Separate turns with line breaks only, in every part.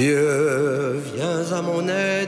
Dieu, viens à mon aide.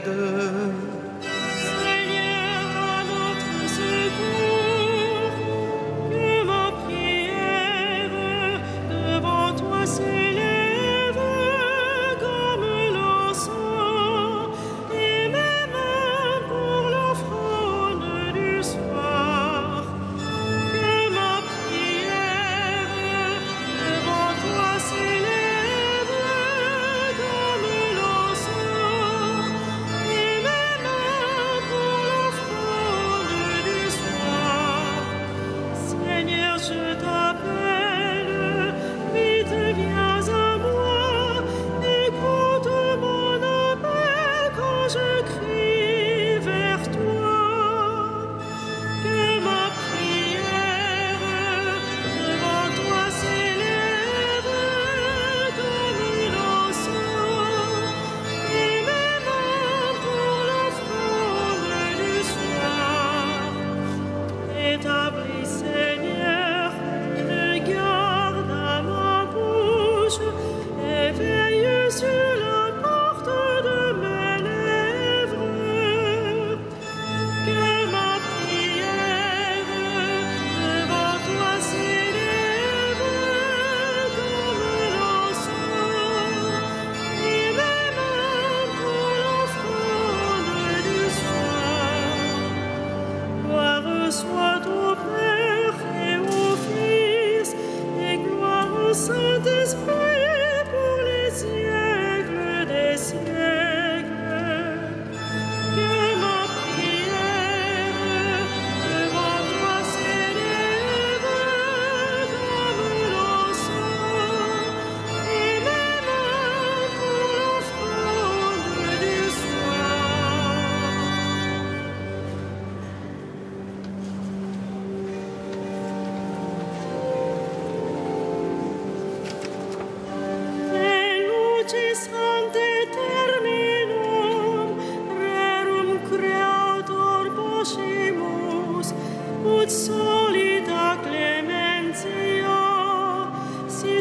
saintes paix pour les.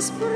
whisper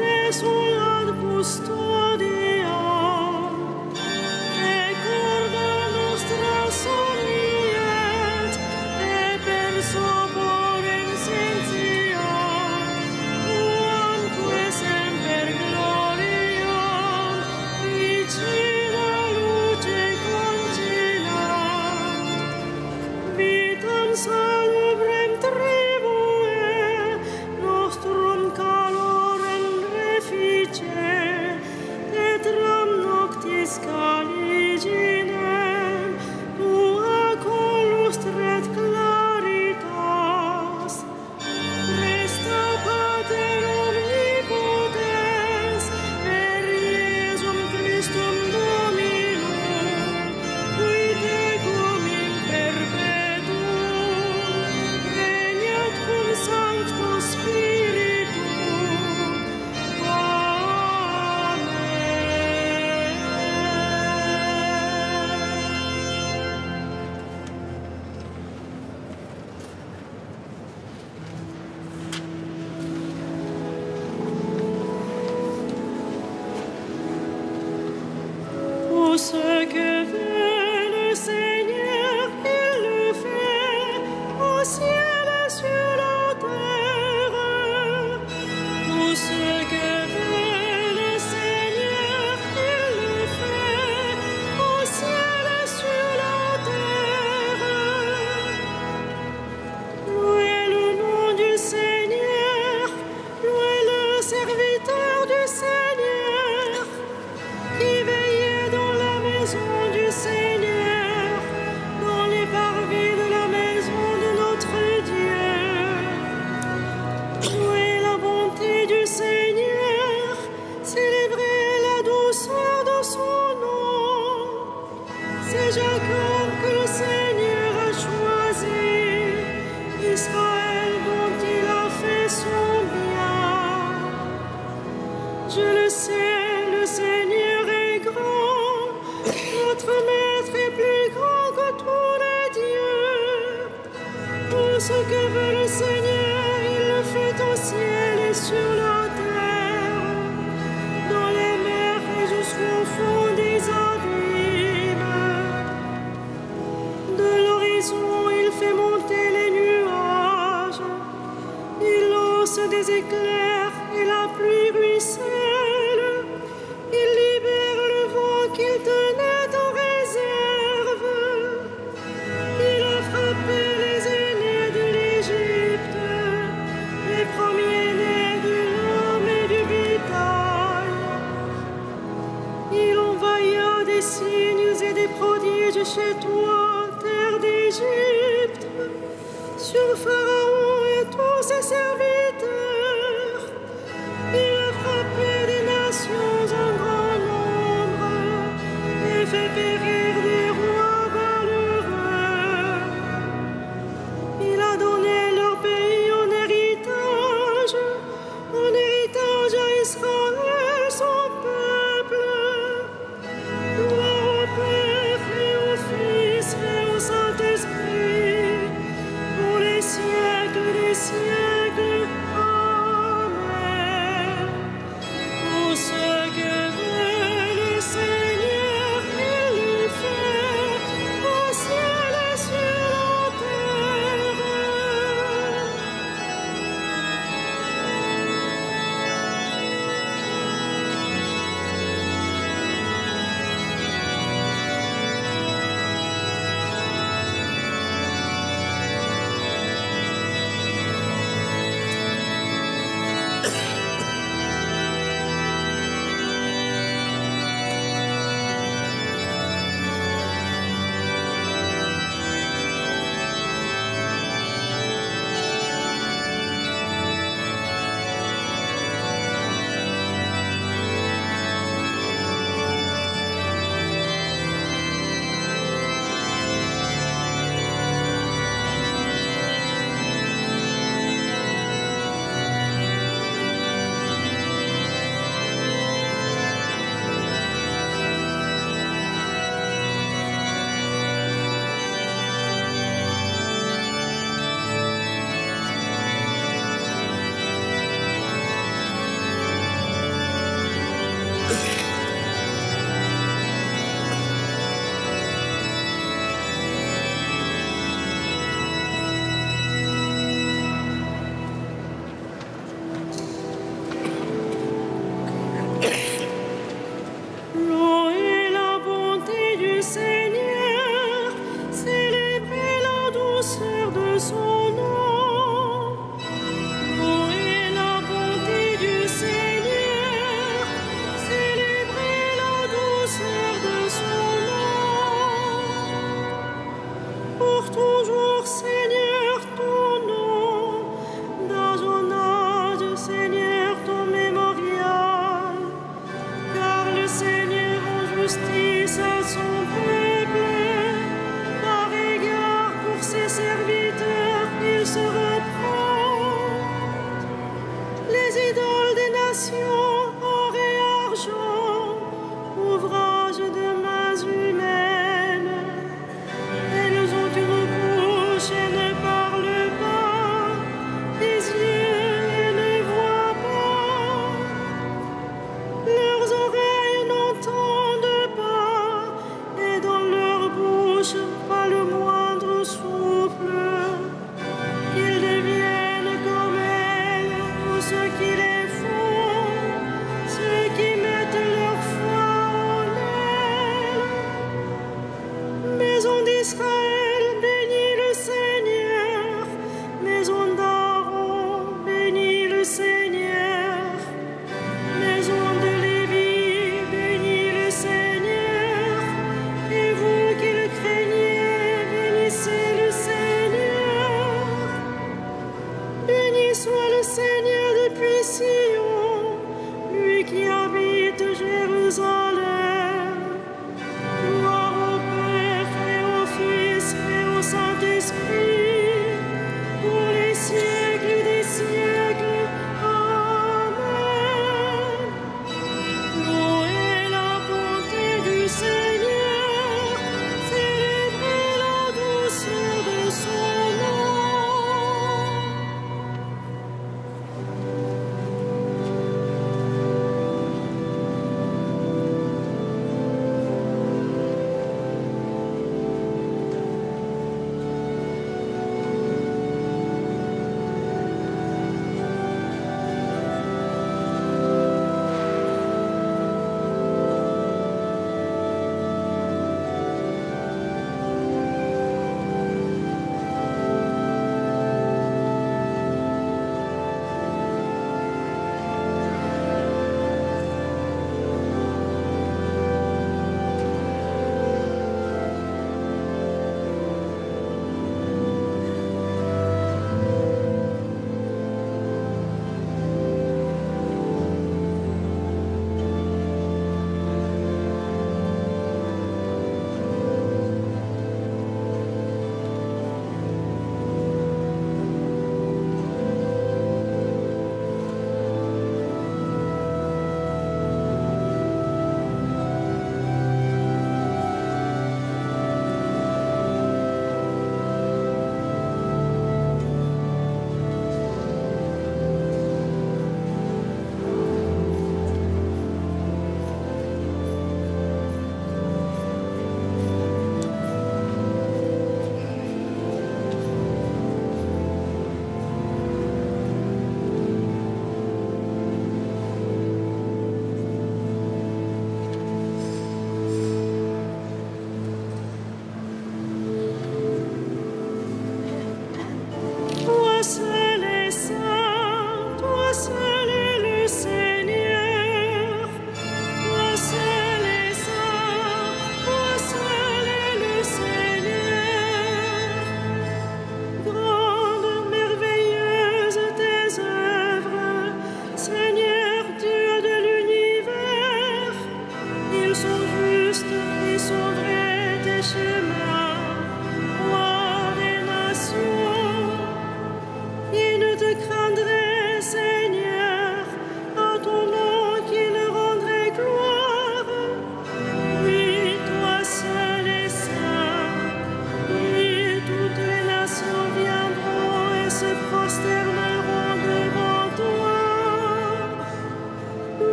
Seigneur en justice à son peuple.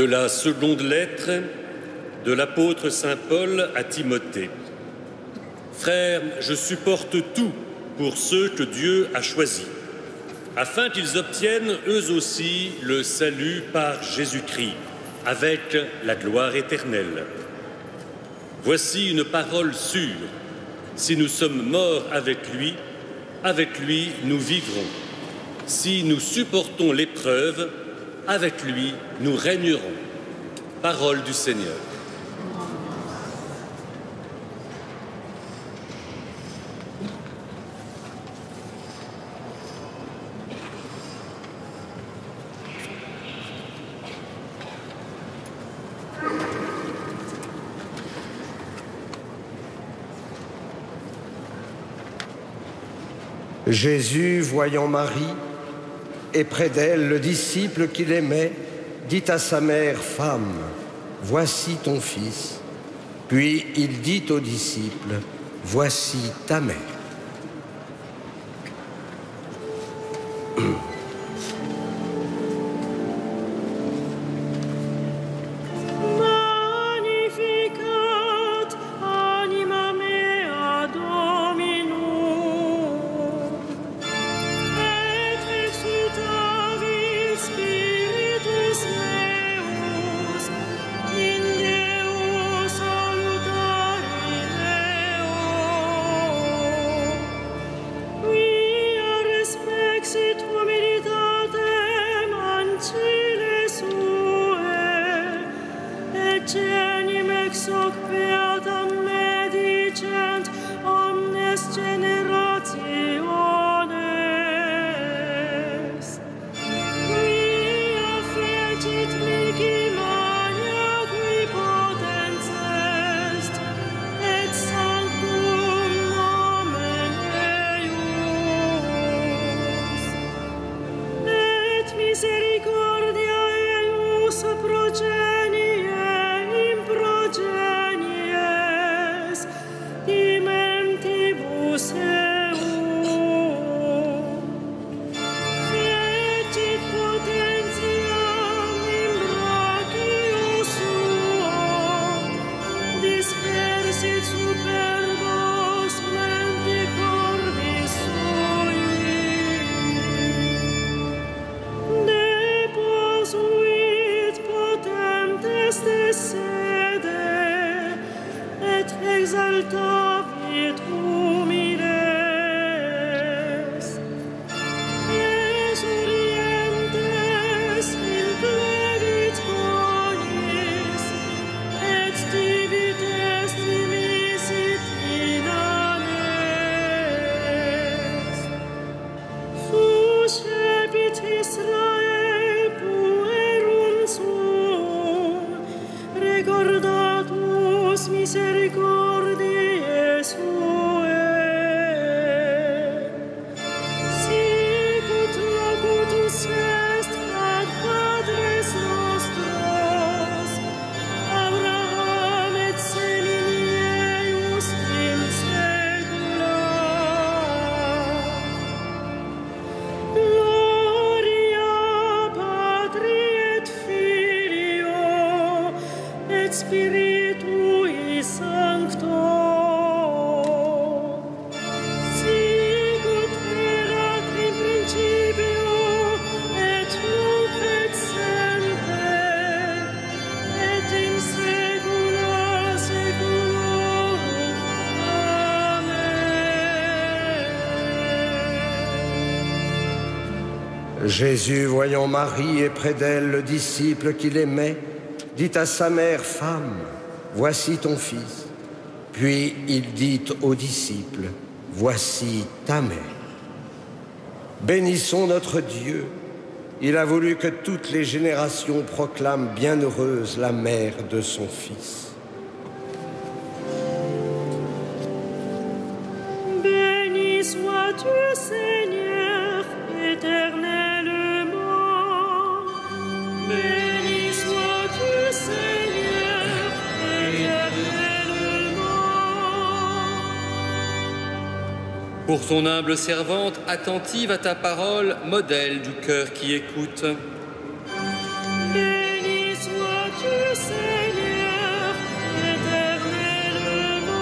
De la seconde lettre de l'apôtre Saint Paul à Timothée. Frères, je supporte tout pour ceux que Dieu a choisis, afin qu'ils obtiennent eux aussi le salut par Jésus-Christ, avec la gloire éternelle. Voici une parole sûre. Si nous sommes morts avec lui, avec lui nous vivrons. Si nous supportons l'épreuve, avec lui, nous régnerons. Parole du Seigneur.
Jésus, voyant Marie, et près d'elle le disciple qu'il aimait, dit à sa mère, Femme, voici ton fils. Puis il dit aux disciples, Voici ta mère. Jésus, voyant Marie et près d'elle le disciple qu'il aimait, dit à sa mère, Femme, voici ton fils. Puis il dit aux disciples, Voici ta mère. Bénissons notre Dieu. Il a voulu que toutes les générations proclament bienheureuse la mère de son Fils.
Béni sois-tu, Seigneur,
Pour ton humble servante, attentive à ta parole, modèle du cœur qui écoute.
Béni sois-tu, Seigneur, éternellement.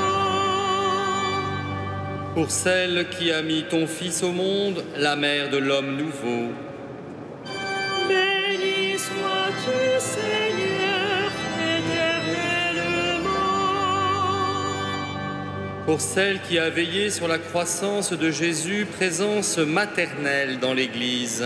Pour celle qui a mis ton Fils au monde, la mère de l'homme nouveau. Pour celle qui a veillé sur la croissance de Jésus, présence maternelle dans l'Église.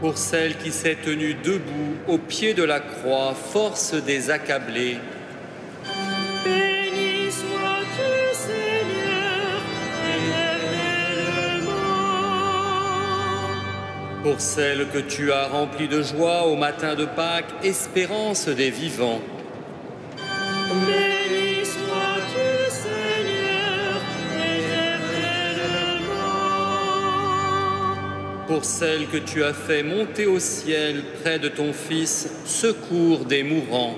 Pour celle qui s'est tenue debout au pied de la croix, force des accablés. pour celle que tu as remplie de joie au matin de Pâques, espérance des vivants.
pour celle que tu as fait monter au ciel près de ton Fils, secours des mourants.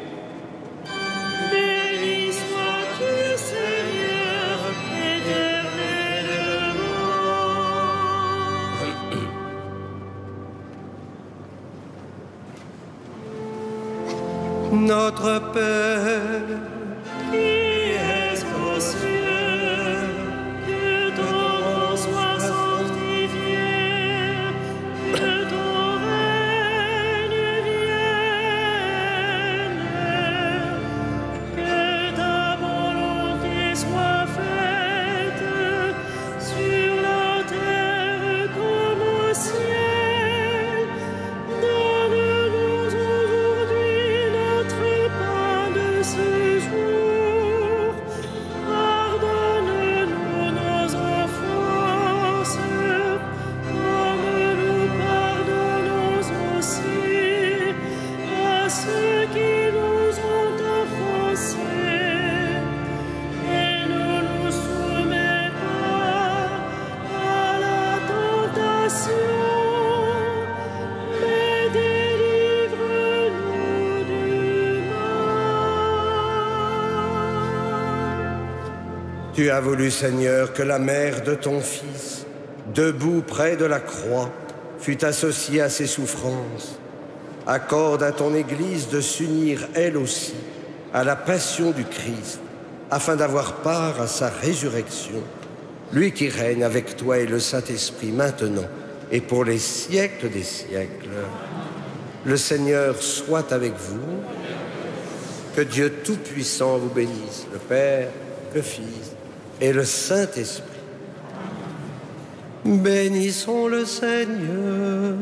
Tu as voulu, Seigneur, que la mère de ton Fils, debout près de la croix, fût associée à ses souffrances. Accorde à ton Église de s'unir elle aussi à la passion du Christ, afin d'avoir part à sa résurrection, lui qui règne avec toi et le Saint-Esprit maintenant et pour les siècles des siècles. Le Seigneur soit avec vous. Que Dieu Tout-Puissant vous bénisse, le Père, le Fils et le Saint-Esprit. Bénissons le Seigneur.